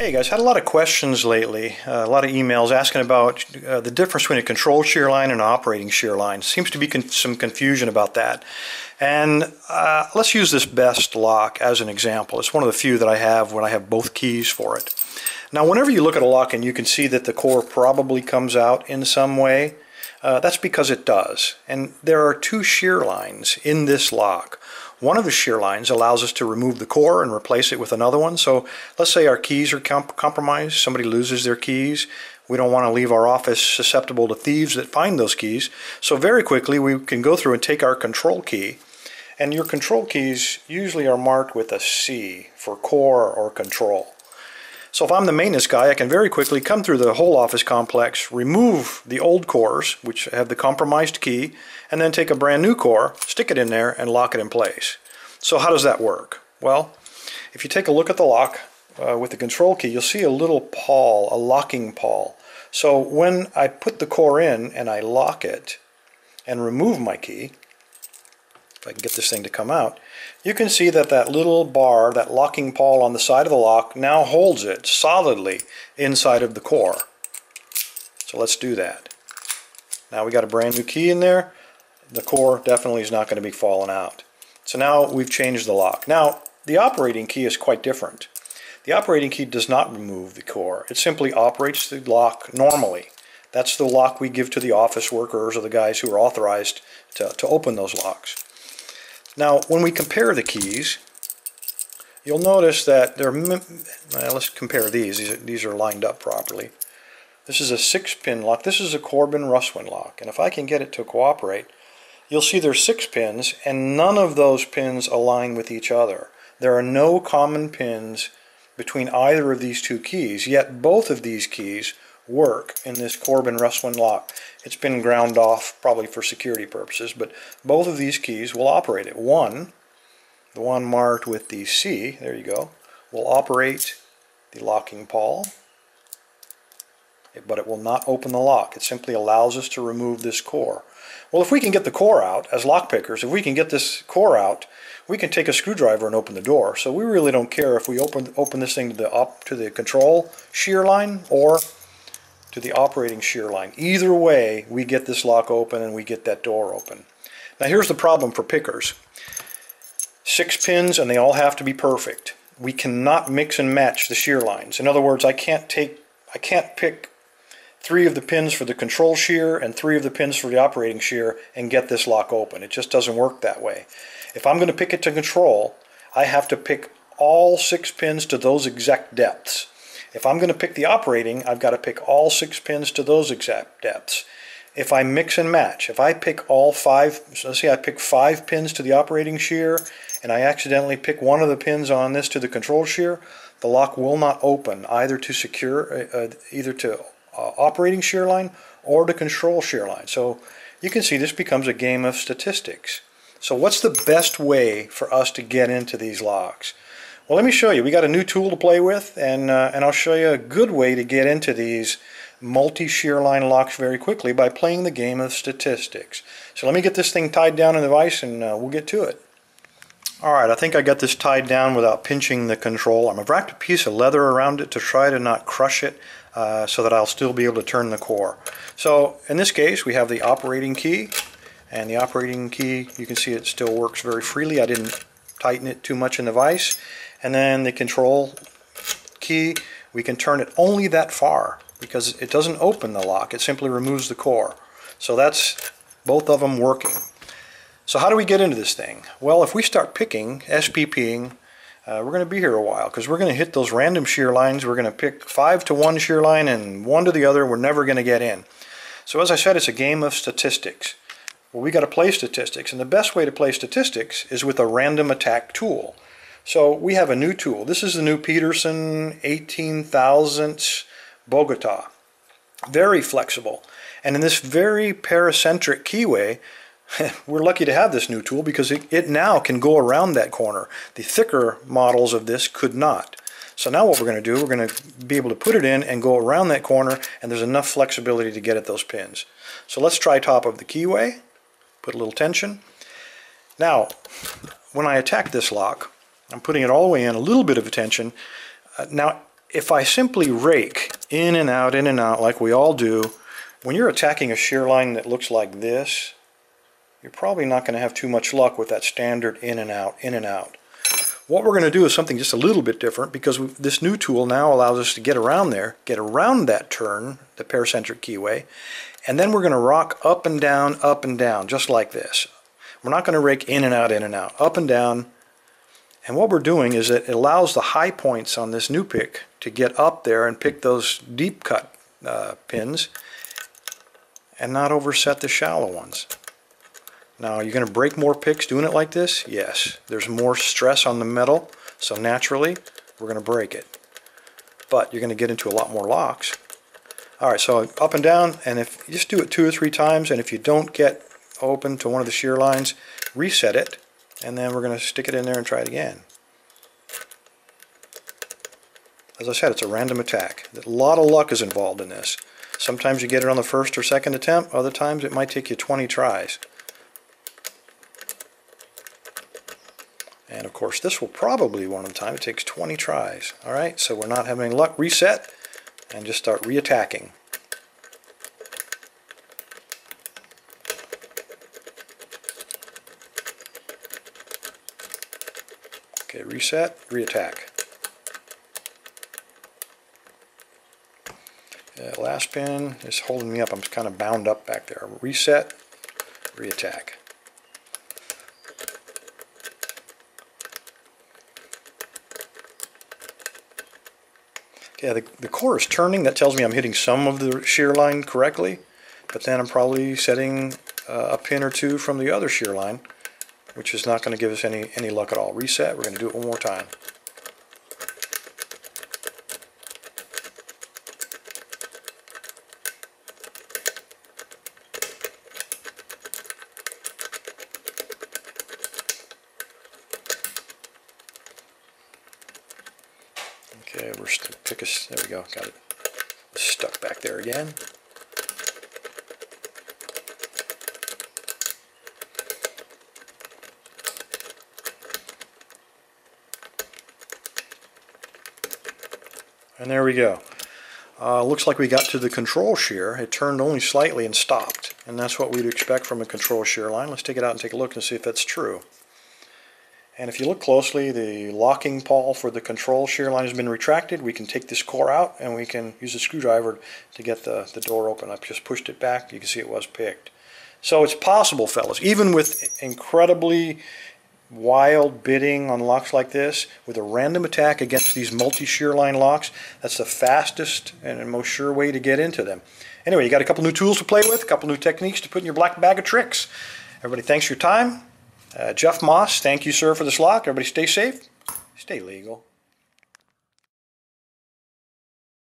Hey guys, had a lot of questions lately, uh, a lot of emails asking about uh, the difference between a control shear line and an operating shear line. Seems to be con some confusion about that. And uh, let's use this best lock as an example. It's one of the few that I have when I have both keys for it. Now whenever you look at a lock and you can see that the core probably comes out in some way, uh, that's because it does. And there are two shear lines in this lock. One of the shear lines allows us to remove the core and replace it with another one. So let's say our keys are comp compromised, somebody loses their keys. We don't want to leave our office susceptible to thieves that find those keys. So very quickly we can go through and take our control key and your control keys usually are marked with a C for core or control. So if I'm the maintenance guy, I can very quickly come through the whole office complex, remove the old cores, which have the compromised key, and then take a brand new core, stick it in there, and lock it in place. So how does that work? Well, if you take a look at the lock uh, with the control key, you'll see a little pawl, a locking pawl. So when I put the core in and I lock it and remove my key, if I can get this thing to come out, you can see that that little bar, that locking pawl on the side of the lock, now holds it solidly inside of the core. So let's do that. Now we got a brand new key in there the core definitely is not going to be falling out. So now we've changed the lock. Now the operating key is quite different. The operating key does not remove the core. It simply operates the lock normally. That's the lock we give to the office workers or the guys who are authorized to, to open those locks. Now when we compare the keys, you'll notice that they're, let's compare these. These are, these are lined up properly. This is a six pin lock. This is a Corbin Russwin lock. And if I can get it to cooperate, you'll see there's six pins and none of those pins align with each other. There are no common pins between either of these two keys, yet both of these keys work in this Corbin Russwin lock. It's been ground off probably for security purposes, but both of these keys will operate it. One, the one marked with the C, there you go, will operate the locking pawl, but it will not open the lock. It simply allows us to remove this core. Well, if we can get the core out, as lockpickers, if we can get this core out, we can take a screwdriver and open the door. So we really don't care if we open open this thing to the up to the control shear line or to the operating shear line. Either way, we get this lock open and we get that door open. Now here's the problem for pickers. Six pins and they all have to be perfect. We cannot mix and match the shear lines. In other words, I can't take I can't pick three of the pins for the control shear and three of the pins for the operating shear and get this lock open. It just doesn't work that way. If I'm going to pick it to control, I have to pick all six pins to those exact depths. If I'm going to pick the operating, I've got to pick all six pins to those exact depths. If I mix and match, if I pick all five, so let's say I pick five pins to the operating shear and I accidentally pick one of the pins on this to the control shear, the lock will not open either to secure, uh, uh either to uh, operating shear line or to control shear line. So you can see this becomes a game of statistics. So what's the best way for us to get into these locks? Well, let me show you. We got a new tool to play with, and, uh, and I'll show you a good way to get into these multi-shear line locks very quickly by playing the game of statistics. So let me get this thing tied down in the vise and uh, we'll get to it. Alright, I think I got this tied down without pinching the control. I'm wrapped a piece of leather around it to try to not crush it uh, so that I'll still be able to turn the core. So in this case we have the operating key and the operating key you can see it still works very freely. I didn't tighten it too much in the vise and then the control key we can turn it only that far because it doesn't open the lock it simply removes the core. So that's both of them working. So how do we get into this thing? Well if we start picking, SPPing uh, we're going to be here a while because we're going to hit those random shear lines. We're going to pick five to one shear line and one to the other. We're never going to get in. So as I said, it's a game of statistics. Well, we got to play statistics, and the best way to play statistics is with a random attack tool. So we have a new tool. This is the new Peterson 18,000 Bogota. Very flexible. And in this very paracentric keyway, we're lucky to have this new tool because it, it, now can go around that corner. The thicker models of this could not. So now what we're going to do, we're going to be able to put it in and go around that corner and there's enough flexibility to get at those pins. So let's try top of the keyway, put a little tension. Now, when I attack this lock, I'm putting it all the way in, a little bit of attention. Uh, now, if I simply rake in and out, in and out, like we all do, when you're attacking a shear line that looks like this, you're probably not going to have too much luck with that standard in and out, in and out. What we're going to do is something just a little bit different because this new tool now allows us to get around there, get around that turn, the paracentric keyway, and then we're going to rock up and down, up and down, just like this. We're not going to rake in and out, in and out, up and down. And what we're doing is it allows the high points on this new pick to get up there and pick those deep cut uh, pins and not overset the shallow ones. Now, you're going to break more picks doing it like this? Yes. There's more stress on the metal, so naturally, we're going to break it. But you're going to get into a lot more locks. All right, so up and down, and if you just do it two or three times, and if you don't get open to one of the shear lines, reset it, and then we're going to stick it in there and try it again. As I said, it's a random attack. A lot of luck is involved in this. Sometimes you get it on the first or second attempt, other times it might take you 20 tries. And of course, this will probably one of the time. It takes 20 tries. All right, so we're not having luck. Reset and just start reattacking. Okay, reset, reattack. That last pin is holding me up. I'm kind of bound up back there. Reset, reattack. Yeah, the, the core is turning. That tells me I'm hitting some of the shear line correctly, but then I'm probably setting uh, a pin or two from the other shear line, which is not going to give us any, any luck at all. Reset. We're going to do it one more time. Okay, we're stuck. Pick a, there we go. Got it stuck back there again. And there we go. Uh, looks like we got to the control shear. It turned only slightly and stopped. And that's what we'd expect from a control shear line. Let's take it out and take a look and see if that's true. And if you look closely, the locking pawl for the control shear line has been retracted. We can take this core out and we can use a screwdriver to get the, the door open. I've just pushed it back. You can see it was picked. So it's possible, fellas, even with incredibly wild bitting on locks like this, with a random attack against these multi-shear line locks, that's the fastest and most sure way to get into them. Anyway, you got a couple new tools to play with, a couple new techniques to put in your black bag of tricks. Everybody, thanks for your time. Uh, Jeff Moss, thank you, sir, for this lock. Everybody stay safe, stay legal.